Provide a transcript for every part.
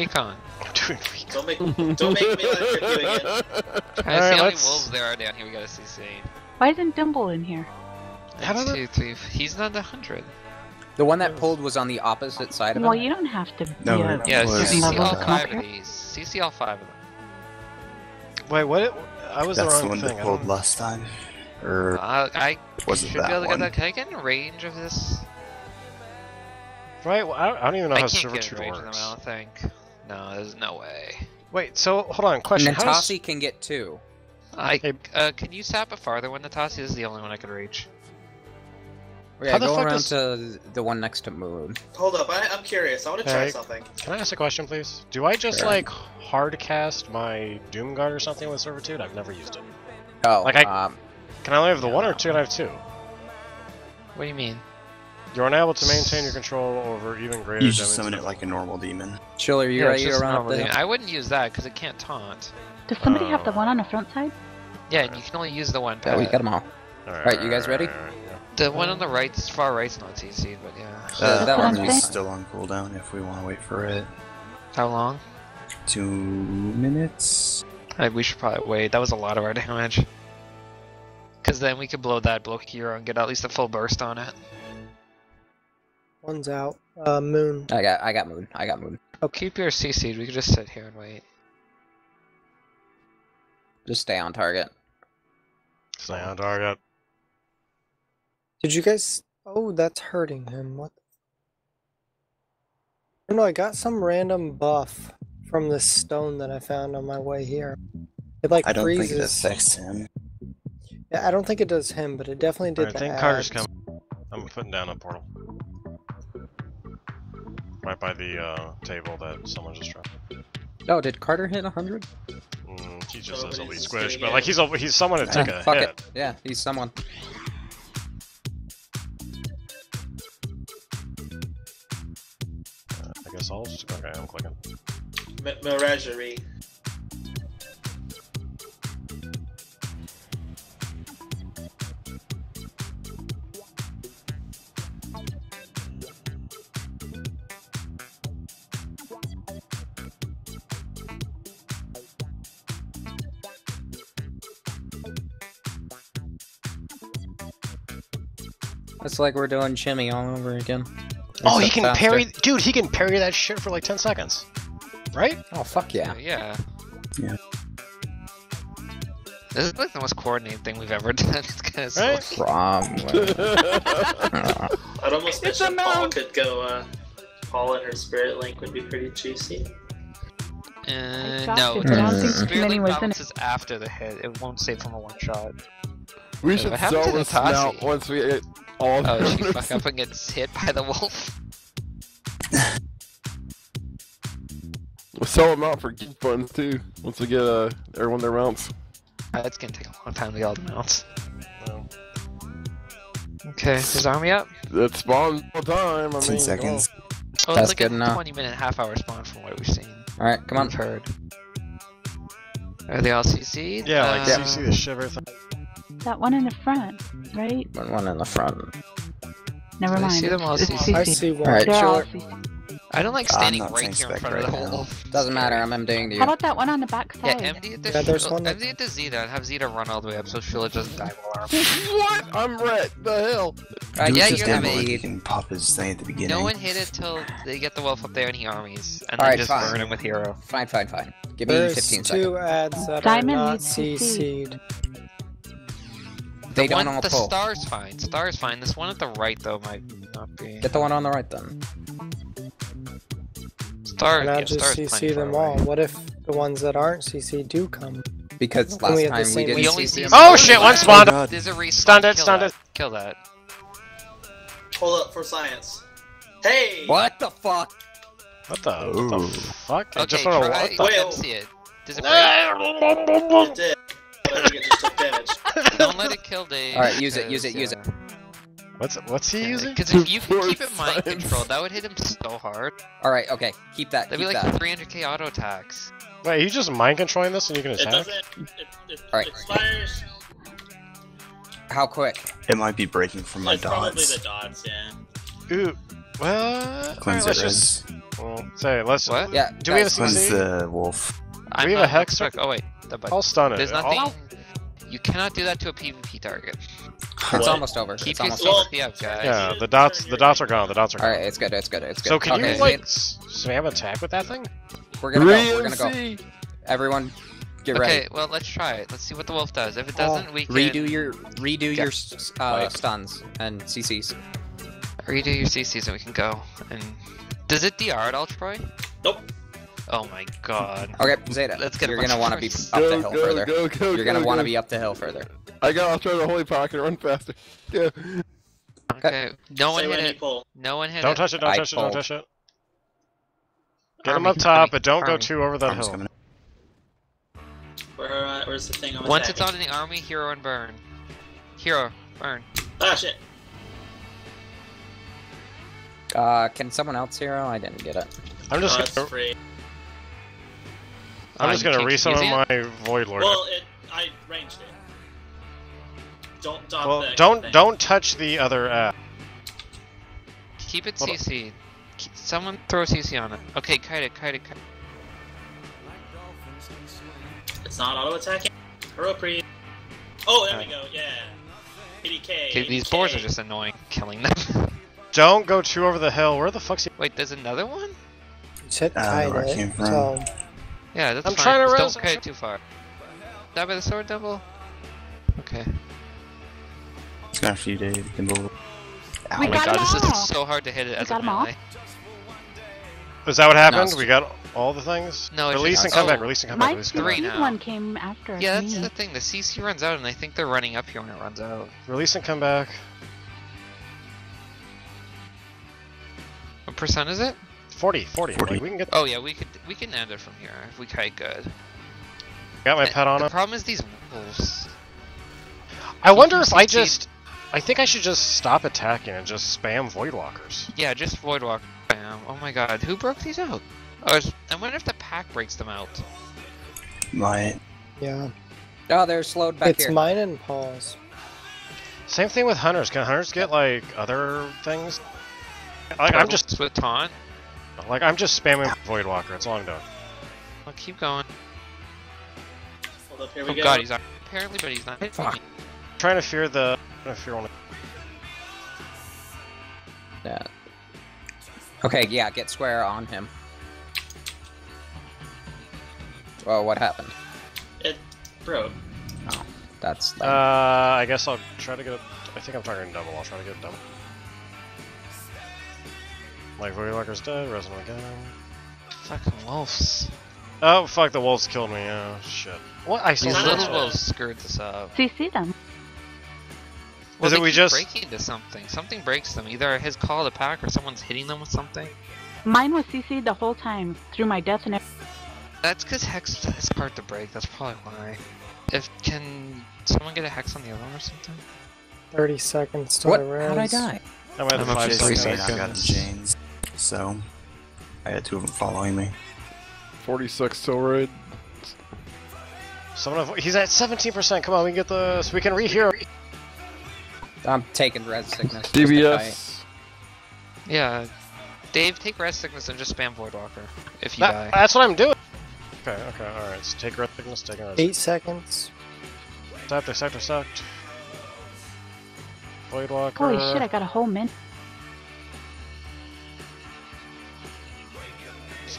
Recon. I'm doing Don't make don't make me electric you again. That's the Alright, only let's- wolves there are down here. We gotta CC. Why isn't Dumble in here? How One, did two, three. He's not the hundred. The one that pulled was on the opposite side of Well, him. you don't have to be No, a Yeah, was- CC level all to come up five of here. these. CC all five of them. Wait, what? It, I was That's the the wrong one thing. that I pulled don't- last time. Or Uh, I was it should be that able to one? get that. Can I get in range of this? Right? Well, I, don't, I don't even know I how can't get in servitude range of them. works. I don't think. No, there's no way. Wait, so hold on. Question. How does, can get two. I uh, can you sap it farther when Natasi This is the only one I could reach. Yeah, How the go fuck around does- to the one next to Moon. Hold up, I, I'm curious. I want to try Hey. something. Can I ask a question, please? Do I just Sure. like hard cast my Doom Guard or something with servitude? I've never used it. Oh, Like I- um, Can I only have the one or two? Can I have two? What do you mean? You're unable to maintain your control over even greater you damage. just summon it like a normal demon. Chiller, you Yeah, ready it's to just run up normal the demon. hill? I wouldn't use that because it can't taunt. Does somebody have the Oh. one on the front side? Yeah, and you can only use the one. Yeah, we got them all. Alright, you guys ready? alright, yeah. The one on the right, far right's not CC'd, but yeah. Uh, that what one's I'm It's saying. still on cooldown if we want to wait for it. How long? Two minutes. I, we should probably wait. That was a lot of our damage. Because then we could blow that, blow Kiro, and get at least a full burst on it. One's out. Uh, Moon. I got, I got Moon. I got Moon. Oh, keep your CC'd. We can just sit here and wait. Just stay on target. Stay on target. Did you guys? Oh, that's hurting him. What? Oh no, I got some random buff from this stone that I found on my way here. It like I don't freezes. think it affects him. Yeah, I don't think it does him, but it definitely did I the think Carter's coming. I'm putting down a portal. Right by the uh, table that someone just dropped. Oh, did Carter hit 100? Mm, he just Oh, says elite he's squish, but like he's a, he's someone to take Ah, a fuck hit. it. Yeah, he's someone. Uh, I guess I'll just okay. I'm clicking. M- Miragerie. It's like we're doing Shimmy all over again. Oh, he can faster. parry, dude. He can parry that shit for like ten seconds, right? Oh, fuck yeah. Yeah. Yeah. This is like the most coordinated thing we've ever done. It's kind of Right? silly. Probably. I'd almost It's wish a that Paul could go. Uh, Paul and her spirit link would be pretty juicy. Uh, no, it, I don't the think Spirit many Link was in it. bounces after the hit. It won't save from a one shot. We What should happened sell to this now once we get all Oh, the she fuck up and gets hit by the wolf. We'll sell them out for geek funds too. Once we get uh everyone their mounts. It's gonna take a long time to get all the mounts. No. Okay, is army up? It spawns all the time. I Ten mean, seconds. Oh, That's it's like good a enough. 20 minute, half hour spawn from what we've seen. Alright, come on. We've heard. Are they all CC'd? Yeah, like Uh, you see the shiver thing. That one in the front, right? One, one in the front. Never mind. I mind. see them all it's, it's CC'd. I see one. Alright, They're all sure. CC. I don't like standing not right here in spec front of the right whole now. wolf. Doesn't matter, I'm MDing to How about that one on the back Yeah, side? empty it to Yeah, there's one that- empty it to Zeta and have Zeta run all the way up so she'll just die while arm. what? I'm red. The hell? Alright, Dude, yeah, just you're demo the it, MD. You can pop his thing at the beginning. No one hit it till they get the wolf up there and he armies, and then Alright, just fine. burn him with hero. Fine, fine, fine. Give me There's 15 two seconds. ads that Diamond are not needs to see. CC'd. They the don't one, all the pull. star's fine. Star's fine. This one at the right though might not be. Get the one on the right then. Star, Why yeah, not just star's CC plenty far them away. all? What if the ones that aren't CC do come? Because Can we last time we didn't We only see. CC. Oh, shit, one spawned. Oh, There's a respawn. Stunned it, Kill stunned that. it. Kill that. Hold up for science. Hey! What the fuck? What the, what the Ooh. fuck? I just want to try. what the Wait, Let see it. Does it break? It did. But I think it just took damage. Don't let it kill Dave. Alright, use it, use it, use it. Uh, what's what's he using? Because if you can keep it mind science. control, that would hit him so hard. Alright, okay. Keep that, That'd keep be like that. 300k auto attacks. Wait, you just mind controlling this and you can It attack? doesn't. It, it, Alright. it expires. How quick? It might be breaking from my It's probably the dots, yeah. Ooh, well, alright, Cleanse let's it, just Well, say, let's. What? Yeah. Do we have a When's CC? the wolf? I'm we have a hex Hex Oh wait, the button. I'll stun it. There's I'll- nothing. You cannot do that to a PvP target. It's almost over. Keep it's your almost Well, over. CP up, guys. Yeah, the dots. The dots are gone. The dots are All gone. right, it's good. It's good. It's good. So can okay, you like s- spam attack with that thing? we're gonna go. We're gonna go. Everyone, get okay, ready. Okay, well let's try it. Let's see what the wolf does. If it Oh. doesn't, we can Redo your redo Yeah. your uh, Like- stuns and CCs. redo your CCs and we can go. And does it DR at all, Troy? Nope. Oh my god. Okay, Zeta. Let's get a You're gonna want to be points. up the hill go, further. go, go, You're gonna go, want to be up the hill further. I got. I'll try the holy pocket. Run faster. Yeah. Okay. No one Say hit when it. No one hit Don't it. touch it. Don't I touch it. Don't pulled. touch it. Get Army, them up top, army, but don't go too over that Arm's hill. Where, uh, where's the thing I'm Once it's attacking? on the army, hero and burn. Hero, burn. Ah, shit. Uh, can someone else hero? I didn't get it. I'm just oh, gonna. free. I'm Uh, just gonna can't keep using resummon my void lord. Well, it, I ranged it. Don't dot Well, the don't thing. don't touch the other app. Keep it Hold. CC. Keep- Someone throw CC on it. Okay, kite it, kite it, kite it. It's not auto attacking. Hero pre. Oh, there we go. Yeah. 80k. Okay, these boars are just annoying, killing them. Don't go too over the hill. Where the fuck's he? Wait, there's another one? Just hit I don't know where kite it came it. from. So Yeah, that's I'm fine. trying to Just don't kite it too far. Die by the sword double? Okay. It's got a few days. You can go. We oh my got god, them this all. is so hard to hit it as got a 'em all? melee. Is that what happened? it's- we got all the things. No, it's Release and come back. oh. Release and come back. my Release come back. Three now. one came after Yeah, that's me. the thing. The CC runs out, and I think they're running up here when it runs out. Release and come back. What percent is it? 40, 40. 40. Like, we can get. Oh yeah, we could we can end it from here if we kite good. Got my pet on the him. problem is these wolves. I wonder if I just. I think I should just stop attacking and just spam Voidwalkers. Yeah, just Voidwalk. Bam. Oh my god, who broke these out? Oh, is- I wonder if the pack breaks them out. Might. yeah, Oh, they're slowed back it's here. mine and Paul's. Same thing with hunters. Can hunters get like other things? Like I'm just with taunt. Like I'm just spamming Voidwalker. That's all I'm. I'll keep going. Hold up, here we Oh go. god, he's on. Apparently, but he's not hitting Fuck. me. trying to fear the. Trying to fear one. Yeah. Okay, yeah, get square on him. Well, what happened? It broke. Oh, that's Uh, I guess I'll try to get. A, I think I'm targeting double. I'll try to get a double. Like Voidwalker's dead. Resident again. Fucking wolves. Oh fuck! The wolves killed me. Oh shit. What? I still These little wolves screwed this up. CC them. Well, Is it we keep just- breaking into something. Something breaks them. Either his call to pack or someone's hitting them with something. Mine was CC'd the whole time through my death and everything. That's because hex is hard to break. That's probably why. If can someone get a hex on the other one or something? Thirty seconds to what? the res. How'd I die? I'm at I'm the up five to Jason three seconds. I got in seconds. Chains. So. I had two of them following me. 46 still red. Someone. Have, he's at 17%. Come on, we can get the. So we can re-hero. I'm taking res sickness. just. DBS. Yeah. Dave, take res sickness and just spam Voidwalker if you That- die. that's what I'm doing. Okay. Okay. All right. So take res sickness. Take red. Eight seconds. Sector. Sector. sucked. Voidwalker. Holy shit, I got a whole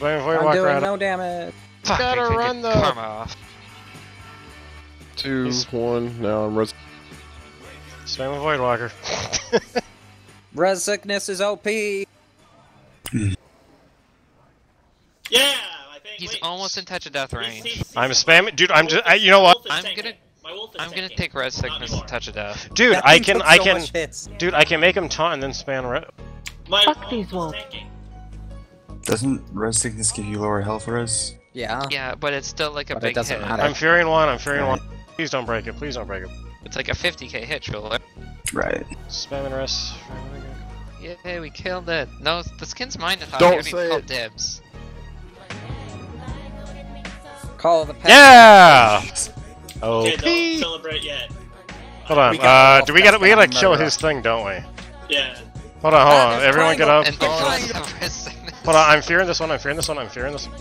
min. Spamming I'm doing out. no damage. Fuck, gotta run get the- karma off. Two, He's- one. Now I'm res. Spamming Voidwalker. Res sickness is OP. Yeah, I think. He's wait. almost in touch of death He's range. CC. I'm spamming, dude. I'm just. I, you know what, I'm gonna- My wolf is I'm gonna take res Not sickness and touch of death. dude? That I can, I so can, much dude. I can make him taunt and then spam red. My Fuck these wolves. tanking. Doesn't res sickness give you lower health res? Yeah. Yeah, but it's still like a But it big doesn't hit. matter. I'm fearing one. I'm fearing one. Please don't break it. Please don't break it. It's like a 50k hit, Shuler. Right. Spamming res. Yay, we killed it. No, the skin's mine. I thought Don't we already say called it. dibs. Call the pet. Yeah. Okay, OP. don't celebrate yet. Hold on. We Uh, do we gotta we gotta kill his thing, don't we? Yeah. Hold on, hold Ah, on. Everyone get triangle. up. And all yeah. have res sickness. Hold on, I'm fearing this one, I'm fearing this one, I'm fearing this one.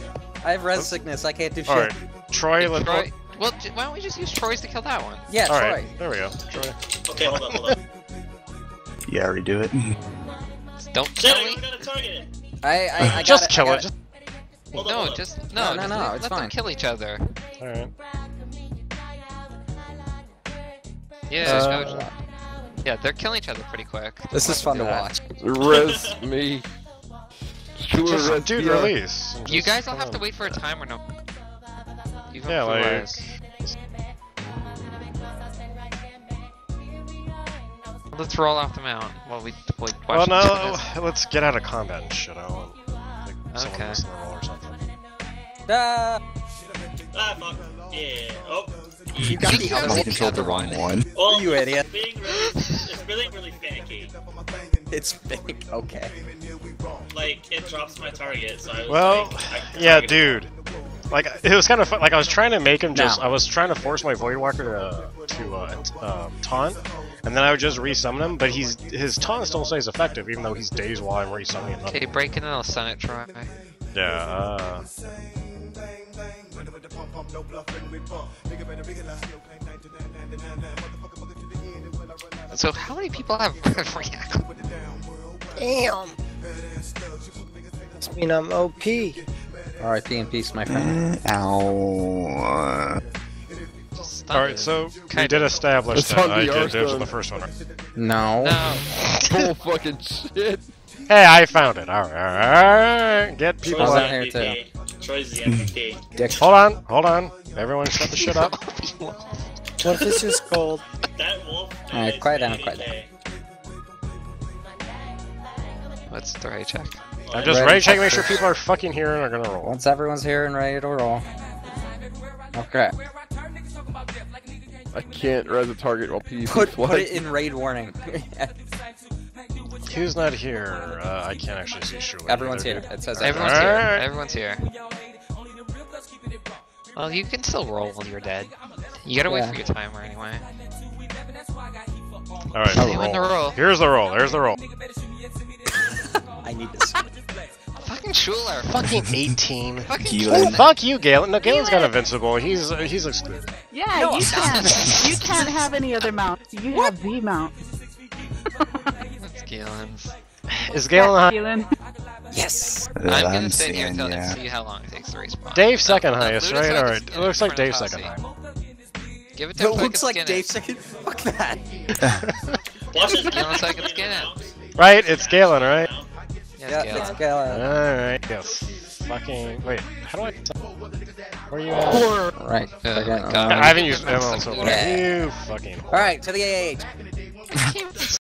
I have res sickness. I can't do shit. Alright. Troy, let Troy, well, why don't we just use Troy's to kill that one? Yeah, Troy. Alright, there we go. Troy. Okay, hold on, hold on. Yeah, redo it. Don't kill I me. gotta target it. I, I, I just got kill I it, just. Hold on, No, hold on. just No, no, no, just no, let, it's let fine. them kill each other. Alright. Yeah, Uh, no, yeah, they're killing each other pretty quick. This is fun to watch. Res me. Sure, Just, res dude, me release. and You guys don't come have to wait for a timer, no. Even Yeah, if like. we Let's roll off the mount while we deploy. Well, no, let's get out of combat and shit. I don't want like, someone Okay. missing the roll or something. Ah, Ah, fuck. Yeah. Oh. you got the I other controlled the wrong one. Well, You idiot. It's being really, really, really finicky. It's big. Okay. Like, it drops my target, so I was Well, like, I yeah, dude. Like it was kind of fun. Like I was trying to make him just. No. I was trying to force my Voidwalker to to uh, t- um, taunt, and then I would just resummon him. But he's his taunt still stays effective, even though he's dazed while I'm resummoning him. Okay, break in and I'll stun it, Troy. Yeah. Uh, So how many people have react? Damn. Must mean I'm OP. R.I.P. in peace, my friend. Eh, Ow. Uh, all right, so we did establish It's that on I VR did dibs on the first one. No. No. Bull fucking shit. Hey, I found it. All right, all right. Get people. I out out. the here MVP. Troy's the MVP. Dick. Hold on, hold on. Everyone, shut the shit up. What if it's just gold? That wolf. Alright, is quiet down, ADK. quiet down. Let's throw check. I'm just Ready. ready checking, make sure people are fucking here and are gonna roll. Once everyone's here and ready to roll. Okay. I can't res a target while PvP Put put it in raid warning. Who's not here? Uh, I can't actually see Shula. Everyone's either. here. It says Everyone's Alright. here. Everyone's here. Well, you can still roll when you're dead. You gotta wait for your timer anyway. All right, Oh, the doing the roll. roll. Here's the roll. There's the roll. I need this. Fucking Schuler. Fucking 18. Fucking Galen. Fuck you, Galen. No, Galen's got invincible. He's uh, he's excluded. Yeah, you can't. you can't have any other mount. You have the mount. That's Galen's. Is Galen high? Galen. yes. I'm gonna sit here until yeah. and see how long it takes to respawn. Dave's second No, highest, right? like All a right. It looks like in Dave's second Hussey. High. Give it to him It looks like skin Dave's it. second. Fuck that. Watch this. Galen so I can skin it. Right, it's Galen, right? Yes, Yeah, Galen. let's. All right. Yes. Fucking. Wait. How do I? Where are you at? Right. My Again, God. uh, I haven't used ammo, so Yeah. you fucking. All right, to the AAH.